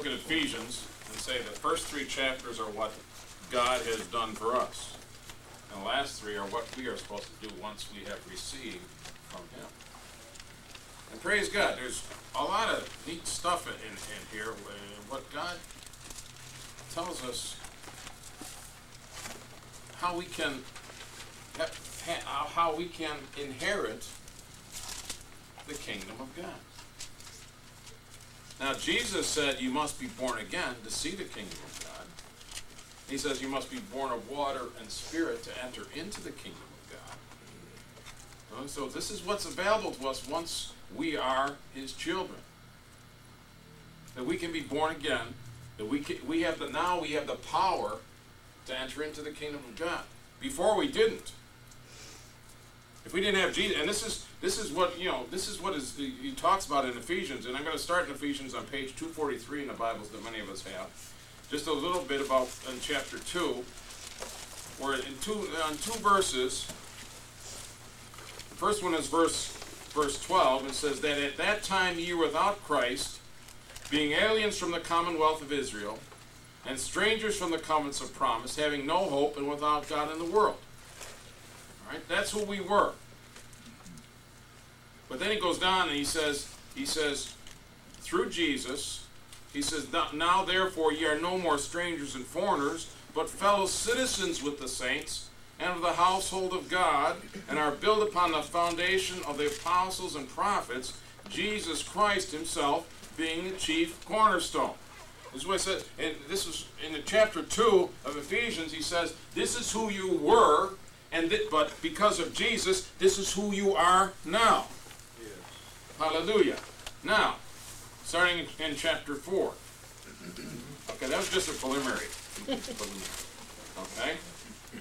look at Ephesians and say the first three chapters are what God has done for us. And the last three are what we are supposed to do once we have received from Him. And praise God, there's a lot of neat stuff in, in, here. What God tells us how we can how we can inherit the kingdom of God. Now, Jesus said you must be born again to see the kingdom of God. He says you must be born of water and spirit to enter into the kingdom of God. So, this is what's available to us once we are His children. That we can be born again. That we we have the now we have the power to enter into the kingdom of God. Before we didn't. If we didn't have Jesus, and this is this is what you know, this is what is he talks about in Ephesians, and I'm going to start in Ephesians on page 243 in the Bibles that many of us have. Just a little bit about in chapter two, where in two on two verses. The first one is verse verse 12. and says that at that time ye were without Christ, being aliens from the commonwealth of Israel, and strangers from the covenants of promise, having no hope and without God in the world. All right, that's who we were. But then he goes down and he says, he says, through Jesus, he says, "Now- now therefore ye are no more strangers and foreigners, but fellow citizens with the saints and of the household of God, and are built upon the foundation of the apostles and prophets, Jesus Christ himself being the chief cornerstone. This is what it says, and this is in the chapter 2 of Ephesians, he says, This is who you were, and but because of Jesus, this is who you are now. Hallelujah. Now, starting in, chapter 4. Okay, that was just a preliminary. okay?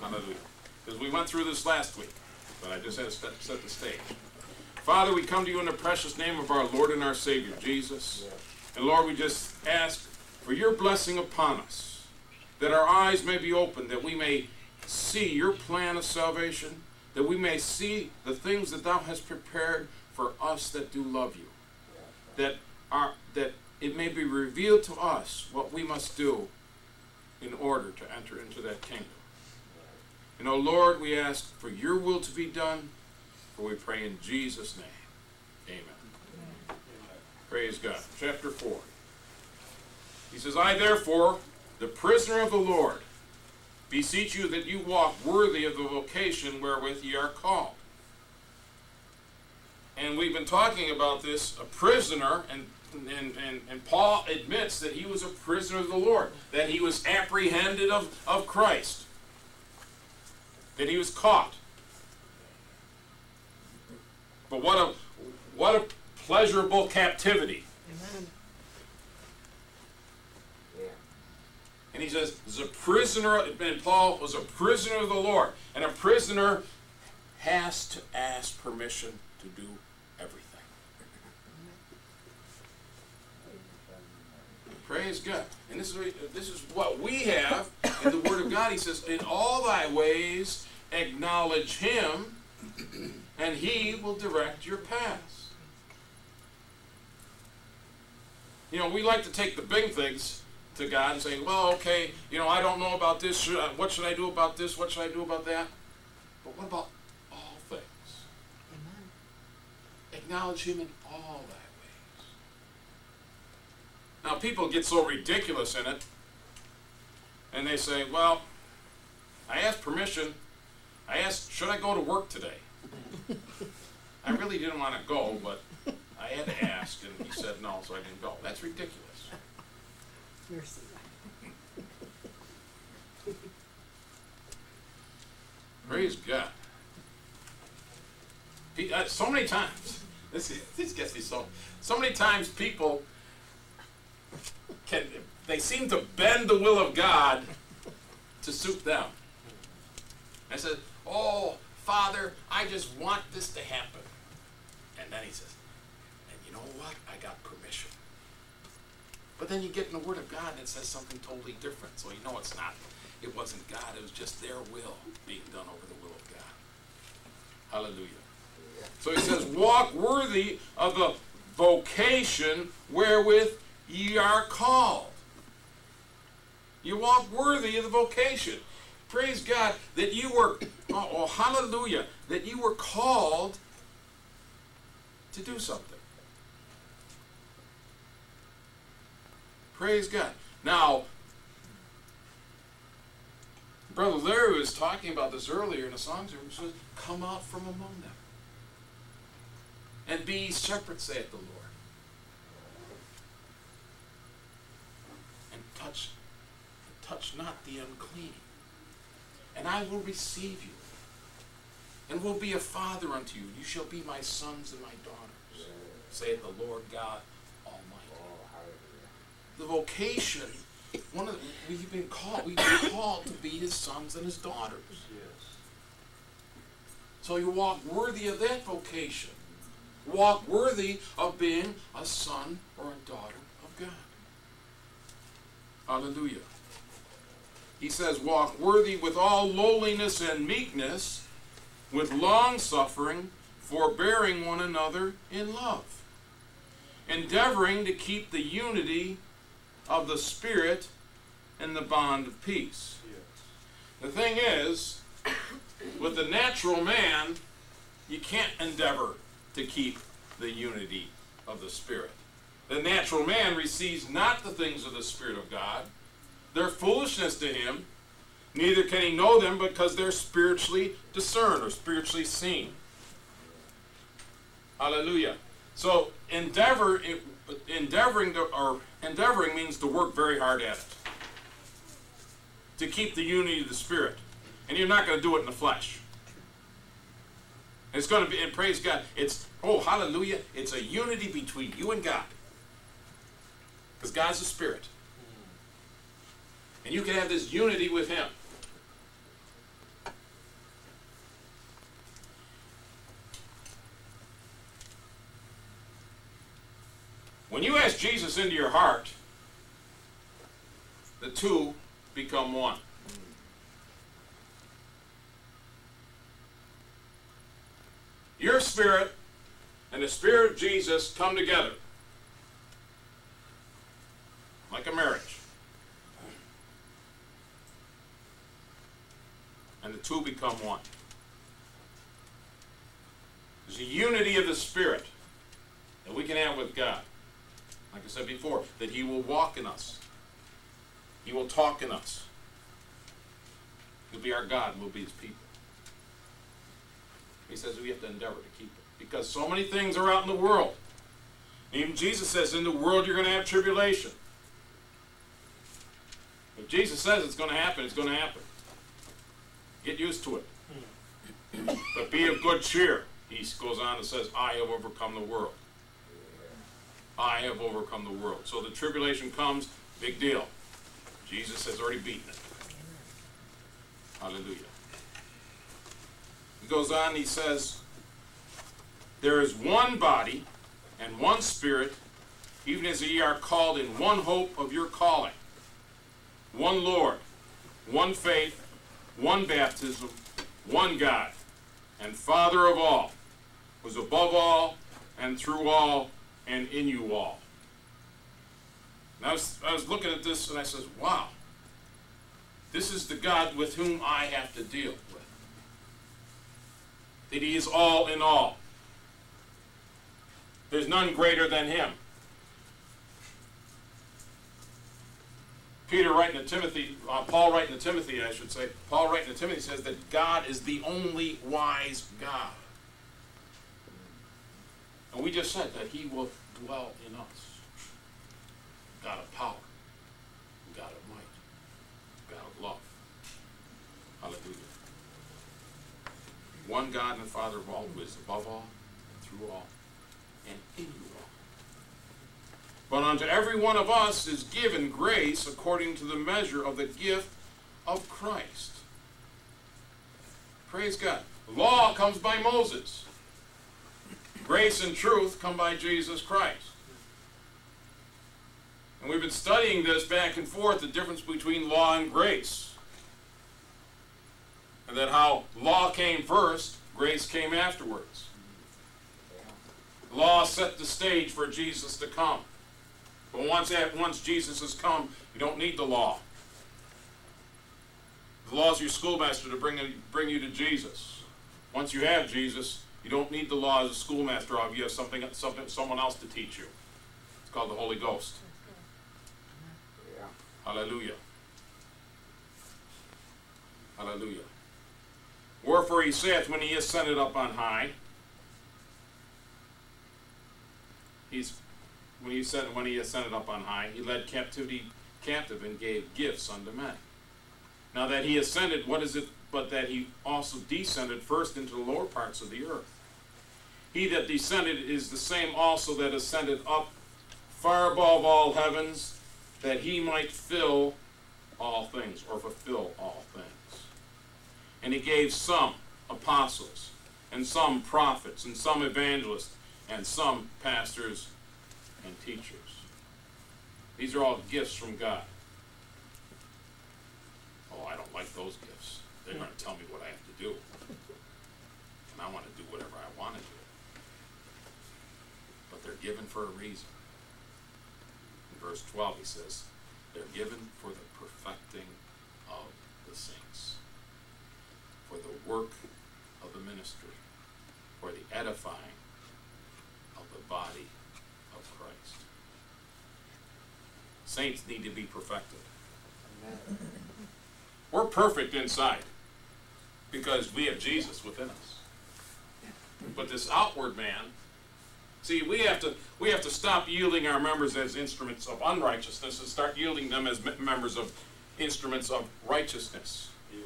Hallelujah. Because we went through this last week, but I just had to set the stage. Father, we come to you in the precious name of our Lord and our Savior, Jesus. And Lord, we just ask for your blessing upon us, that our eyes may be opened, that we may see your plan of salvation, that we may see the things that thou hast prepared for us that do love you. That our that it may be revealed to us what we must do in order to enter into that kingdom. And, O Lord, we ask for your will to be done, for we pray in Jesus' name. Amen. Praise God. Chapter 4. He says, I therefore, the prisoner of the Lord, beseech you that you walk worthy of the vocation wherewith ye are called. And we've been talking about this, a prisoner, and, and, and, and Paul admits that he was a prisoner of the Lord, that he was apprehended of, of Christ, that he was caught. But what a what a pleasurable captivity. Amen. And he says, "Is a prisoner." And Paul was a prisoner of the Lord, and a prisoner has to ask permission to do everything. Praise God. And this is this is what we have in the Word of God. He says, "In all thy ways acknowledge Him, and He will direct your paths." You know, we like to take the big things to God and say, "Well, okay, you know, I don't know about this. Should I, what should I do about this? What should I do about that?" But what about all things? Amen. Acknowledge Him in all thy ways. Now, people get so ridiculous in it, and they say, "Well, I asked permission. I asked, should I go to work today?" I really didn't want to go, but I had to ask, and he said no, so I didn't go. That's ridiculous. Mercy. Praise God. Uh, so many times, this, this gets me so, so many times people can, they seem to bend the will of God to suit them. I said, oh, Father, I just want this to happen. And then he says, and you know what? I got permission. But then you get in the Word of God and it says something totally different. So you know it's not, it wasn't God, it was just their will being done over the will of God. Hallelujah. So he says, Walk worthy of the vocation wherewith ye are called. You walk worthy of the vocation. Praise God that you were, oh, oh hallelujah, that you were called to do something. Praise God. Now, Brother Larry was talking about this earlier in the songs. He says, Come out from among them. And be separate, saith the Lord. And touch, touch not the unclean. And I will receive you. And will be a father unto you. You shall be my sons and my daughters, saith the Lord God Almighty. Oh, the vocation, one of the, we've been called, we've been called to be his sons and his daughters. Yes. So you walk worthy of that vocation. Walk worthy of being a son or a daughter of God. Hallelujah. He says, walk worthy with all lowliness and meekness, with long suffering, forbearing one another in love, endeavoring to keep the unity of the Spirit and the bond of peace. The thing is, with the natural man, you can't endeavor to keep the unity of the Spirit. The natural man receives not the things of the Spirit of God. They're foolishness to him. Neither can he know them because they're spiritually discerned or spiritually seen. Hallelujah. So endeavor, endeavoring to, or endeavoring means to work very hard at it. To keep the unity of the Spirit. And you're not going to do it in the flesh. It's going to be, and praise God, it's, oh, hallelujah, it's a unity between you and God. Because God's a spirit. And you can have this unity with Him. When you ask Jesus into your heart, the two become one. Your spirit and the spirit of Jesus come together like a marriage. And the two become one. There's a unity of the spirit that we can have with God. Like I said before, that He will walk in us. He will talk in us. He'll be our God and we'll be His people. He says we have to endeavor to keep it. Because so many things are out in the world. Even Jesus says, in the world you're going to have tribulation. If Jesus says it's going to happen, it's going to happen. Get used to it. Hmm. But be of good cheer. He goes on and says, I have overcome the world. I have overcome the world. So the tribulation comes, big deal. Jesus has already beaten it. Hallelujah. He goes on, he says, There is one body and one spirit, even as ye are called in one hope of your calling, one Lord, one faith, one baptism, one God, and Father of all, who is above all, and through all, and in you all. And I was, I was looking at this and I says, wow, this is the God with whom I have to deal with. That he is all in all. There's none greater than him. Peter writing to Timothy, uh, Paul writing to Timothy, I should say, Paul writing to Timothy says that God is the only wise God. And we just said that he will dwell in us. God of power, God of might, God of love. Hallelujah. One God and Father of all, who is above all, and through all, and in you all. But unto every one of us is given grace according to the measure of the gift of Christ. Praise God. Law comes by Moses. Grace and truth come by Jesus Christ. And we've been studying this back and forth, the difference between law and grace. And that how law came first, grace came afterwards. Law set the stage for Jesus to come. But once, once Jesus has come, you don't need the law. The law is your schoolmaster to bring, bring you to Jesus. Once you have Jesus, you don't need the law as a schoolmaster of. You have something, something, someone else to teach you. It's called the Holy Ghost. Yeah. Hallelujah. Hallelujah. Wherefore he saith, when he ascended up on high, he's when he said when he ascended up on high, he led captivity captive and gave gifts unto men. Now that he ascended, what is it but that he also descended first into the lower parts of the earth? He that descended is the same also that ascended up far above all heavens, that he might fill all things, or fulfill all things. And he gave some apostles, and some prophets, and some evangelists, and some pastors and teachers. These are all gifts from God. Oh, I don't like those gifts. They're going to tell me what I have to do. And I want to do whatever I want to do. But they're given for a reason. In verse 12, he says, they're given for the perfecting of the saints, for the work of the ministry, for the edifying of the body of Christ. Saints need to be perfected. Amen. We're perfect inside because we have Jesus within us. But this outward man, see, we have to we have to stop yielding our members as instruments of unrighteousness and start yielding them as members of instruments of righteousness. Yes.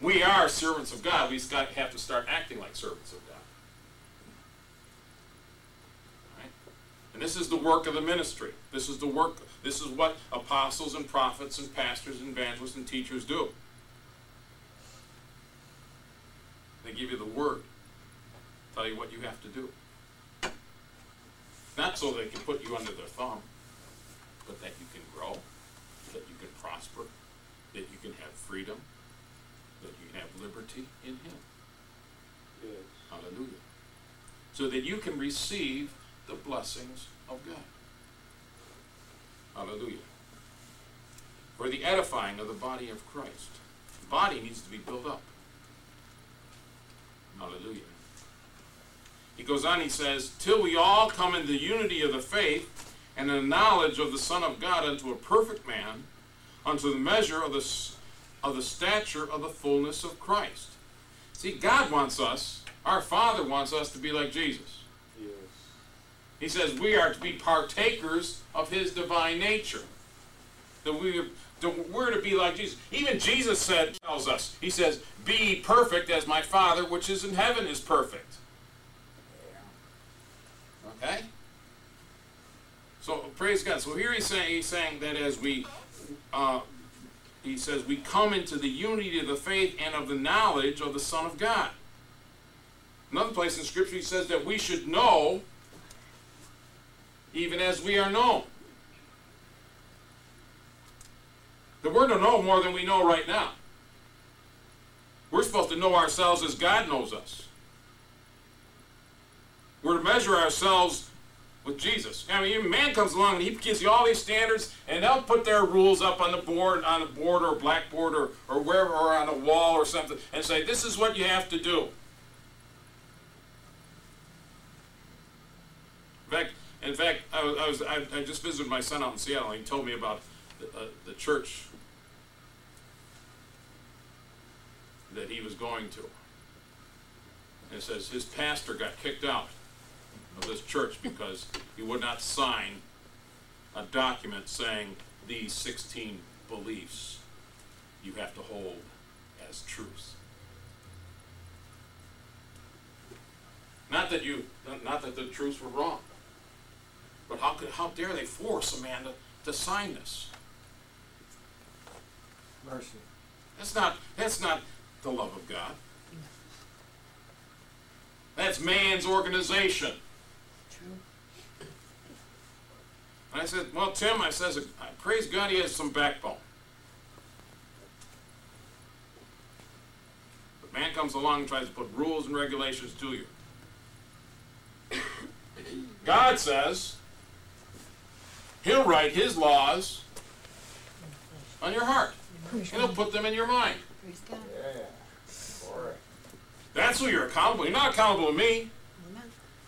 We are servants of God. We got- have to start acting like servants of God. Right? And this is the work of the ministry. This is the work. This is what apostles and prophets and pastors and evangelists and teachers do. They give you the word, tell you what you have to do. Not so they can put you under their thumb, but that you can grow, that you can prosper, that you can have freedom, that you can have liberty in Him. Yes. Hallelujah. So that you can receive the blessings of God. Hallelujah. For the edifying of the body of Christ. The body needs to be built up. Hallelujah. He goes on, he says, Till we all come in the unity of the faith and in the knowledge of the Son of God unto a perfect man, unto the measure of the, of the stature of the fullness of Christ. See, God wants us, our Father wants us to be like Jesus. Yes. He says we are to be partakers of His divine nature. That we that we're to be like Jesus. Even Jesus said, tells us, He says, "Be perfect as my Father which is in heaven is perfect." Okay. So praise God. So here he's saying he's saying that as we, uh, he says we come into the unity of the faith and of the knowledge of the Son of God. Another place in Scripture he says that we should know even as we are known. That we're to know more than we know right now. We're supposed to know ourselves as God knows us. We're to measure ourselves with Jesus. I mean, man comes along and he gives you all these standards, and they'll put their rules up on the board, on a board or blackboard or, or wherever, or on a wall or something, and say, this is what you have to do. In fact, in fact, I I, was I, I just visited my son out in Seattle, and he told me about the, uh, the church that he was going to. And it says his pastor got kicked out of this church because he would not sign a document saying these 16 beliefs you have to hold as truth. Not that you, not that the truths were wrong, but how could, how dare they force a man to, to sign this? Mercy. That's not, that's not the love of God. That's man's organization. True. I said, well, Tim, I says, I praise God he has some backbone. But man comes along and tries to put rules and regulations to you. God says he'll write his laws on your heart. And he'll put them in your mind. Praise God. Yeah. That's who you're accountable. You're not accountable to me.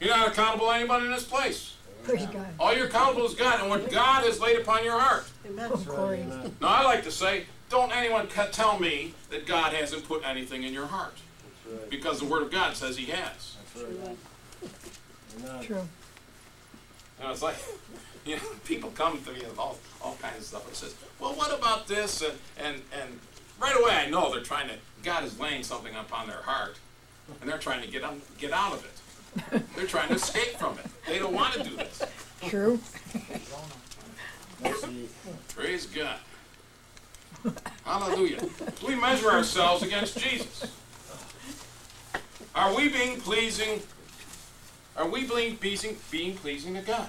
Amen. You're not accountable to anybody in this place. God. All you're accountable is God and what God has laid upon your heart. Amen. Corey. Now, I like to say, don't anyone tell me that God hasn't put anything in your heart. Right. Because the Word of God says He has. That's right. Amen. True. You know, it's like, you know, people come to me with all, all kinds of stuff and says, well, what about this? And, and, and right away I know they're trying to, God is laying something upon their heart and they're trying to get, on, get out of it. They're trying to escape from it. They don't want to do this. True. Praise God. Hallelujah. We measure ourselves against Jesus. Are we being pleasing? Are we being pleasing, being pleasing to God?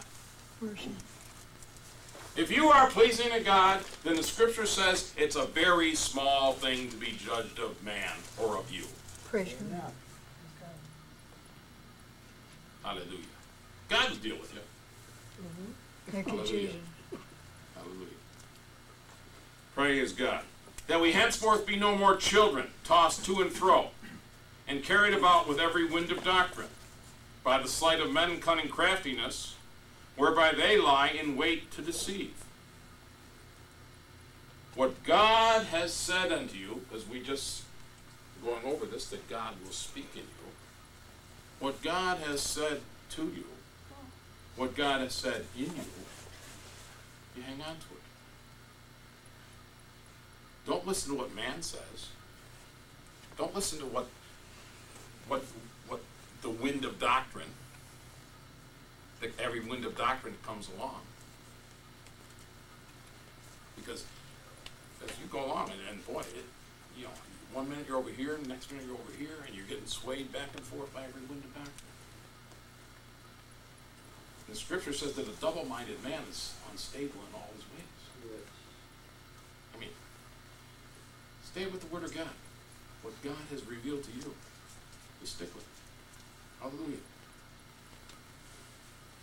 If you are pleasing to God, then the scripture says it's a very small thing to be judged of man or of you. Praise God. Hallelujah. God will deal with you. Mm-hmm. Thank you, Jesus. Hallelujah. Praise God. That we henceforth be no more children, tossed to and fro, and carried about with every wind of doctrine, by the sleight of men cunning craftiness, whereby they lie in wait to deceive. What God has said unto you, as we just going over this, that God will speak in you. What God has said to you, what God has said in you, you hang on to it. Don't listen to what man says. Don't listen to what what what the wind of doctrine. The, every wind of doctrine that comes along. Because as you go along and, and boy, it you know, one minute you're over here, and the next minute you're over here, and you're getting swayed back and forth by every wind of doctrine. The scripture says that a double-minded man is unstable in all his ways. Yes. I mean, stay with the Word of God. What God has revealed to you, just stick with it. Hallelujah.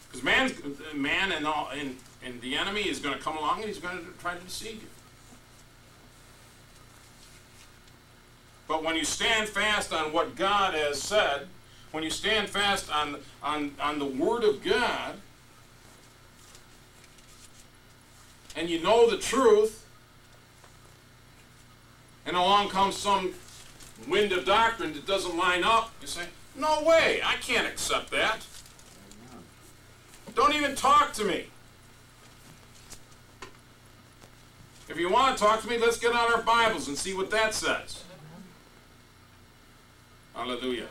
Because man, uh, man and all, and, and the enemy is going to come along and he's going to try to deceive you. When you stand fast on what God has said, when you stand fast on, on, on the Word of God, and you know the truth, and along comes some wind of doctrine that doesn't line up, you say, No way, I can't accept that. Don't even talk to me. If you want to talk to me, let's get out our Bibles and see what that says. Hallelujah.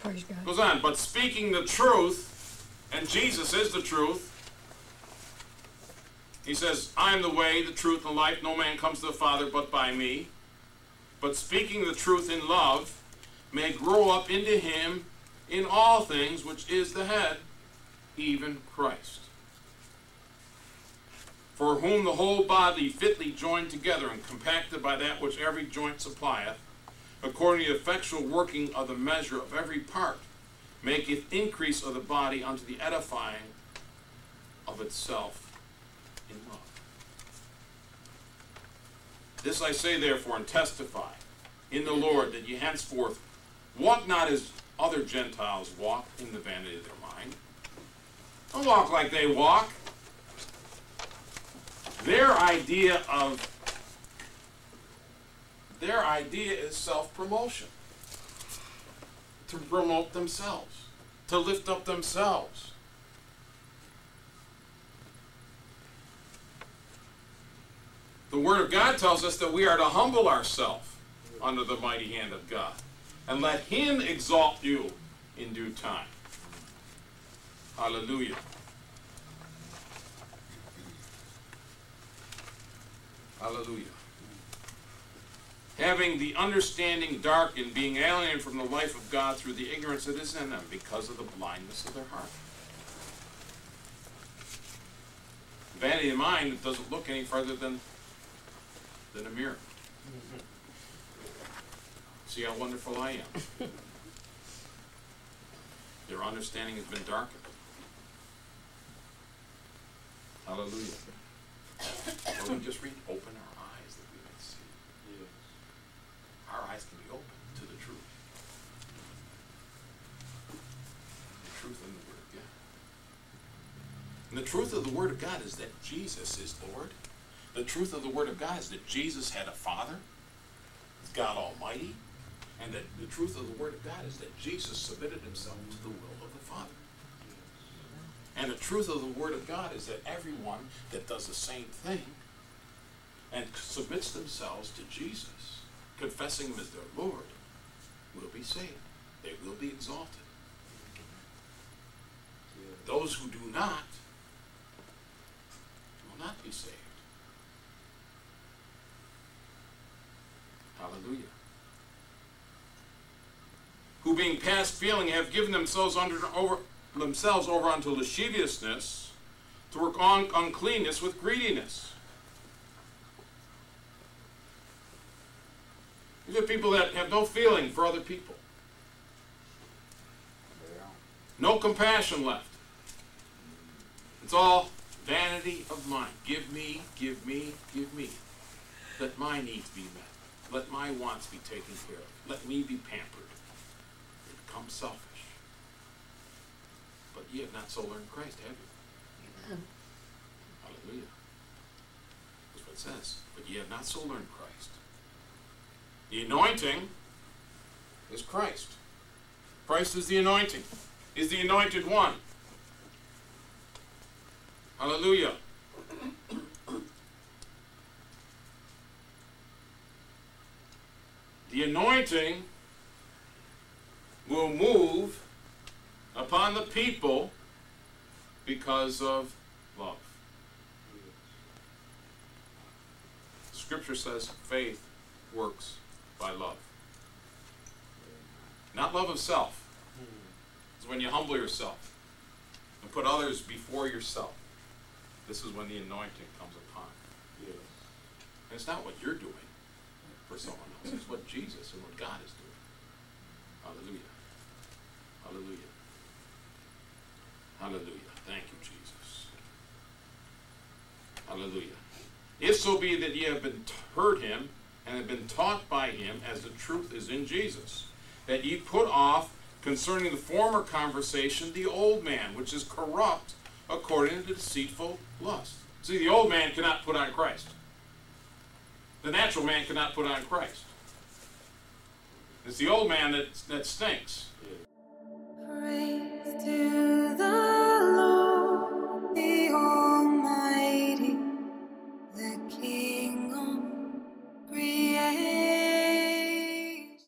Praise God. Goes on, but speaking the truth, and Jesus is the truth. He says, I am the way, the truth, and the life. No man comes to the Father but by me. But speaking the truth in love may grow up into him in all things, which is the head, even Christ. For whom the whole body fitly joined together and compacted by that which every joint supplieth, according to the effectual working of the measure of every part, maketh increase of the body unto the edifying of itself in love. This I say therefore and testify in the Lord that ye henceforth walk not as other Gentiles walk in the vanity of their mind. Don't walk like they walk. Their idea of their idea is self-promotion. To promote themselves, to lift up themselves. The Word of God tells us that we are to humble ourselves under the mighty hand of God and let Him exalt you in due time. Hallelujah. Hallelujah. Having the understanding darkened, being alienated from the life of God through the ignorance that is in them because of the blindness of their heart. Vanity of mind that doesn't look any further than, than a mirror. Mm-hmm. See how wonderful I am. Their understanding has been darkened. Hallelujah. Or we just read, open our eyes that we may see. Yes. Our eyes can be open to the truth. The truth in the Word of God. The truth of the Word of God is that Jesus is Lord. The truth of the Word of God is that Jesus had a Father, God Almighty, and that the truth of the Word of God is that Jesus submitted himself to the will of the Father. And the truth of the Word of God is that everyone that does the same thing and submits themselves to Jesus, confessing him as their Lord, will be saved. They will be exalted. Those who do not not be saved. Hallelujah. Who being past feeling have given themselves under over themselves over unto lasciviousness to work on uncleanness with greediness. These are people that have no feeling for other people. No compassion left. It's all vanity of mind. Give me, give me, give me. Let my needs be met. Let my wants be taken care of. Let me be pampered. They become selfish. But ye have not so learned Christ, have you? Amen. Hallelujah. That's what it says. But ye have not so learned Christ. The anointing is Christ. Christ is the anointing, is the anointed one. Hallelujah. The anointing will move upon the people because of love. Scripture says faith works by love. Not love of self. It's when you humble yourself and put others before yourself. This is when the anointing comes upon. Yes. And it's not what you're doing for someone else, it's what Jesus and what God is doing. Hallelujah. Hallelujah. Hallelujah. Thank you, Jesus. Hallelujah. If so be that ye have been heard him and have been taught by him as the truth is in Jesus, that ye put off concerning the former conversation the old man, which is corrupt according to deceitful lust. See, the old man cannot put on Christ. The natural man cannot put on Christ. It's the old man that, that stinks.